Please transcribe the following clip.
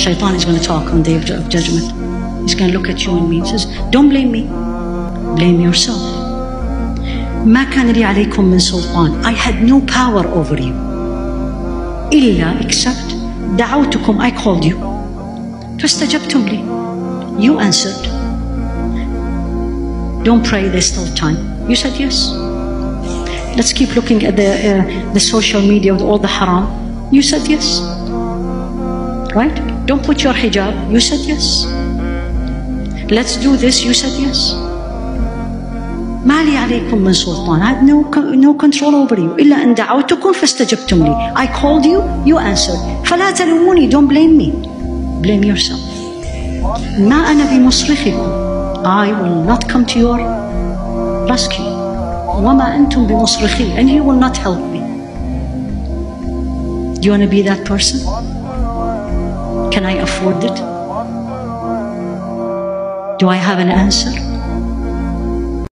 Shaitan is going to talk on the day of judgment. He's going to look at you and me and says, Don't blame me. Blame yourself. ما كان لي عليكم من سلطان. I had no power over you. إلا except دعوتكم I called you. فاستجبتم لي. You answered. Don't pray, there's still time. You said yes. Let's keep looking at the, uh, the social media with all the haram. You said yes. Right? Don't put your hijab. You said yes. Let's do this. You said yes. ما لي عليكم من سلطان. I had no, no control over you. إلا أن دعوتكم فاستجبتم لي. I called you, you answered. فلا تلوموني. Don't blame me. Blame yourself. ما أنا بمصرخكم. I will not come to your rescue. وما أنتم بمصرخي. And you will not help me. Do you want to be that person? Can I afford it? Do I have an answer?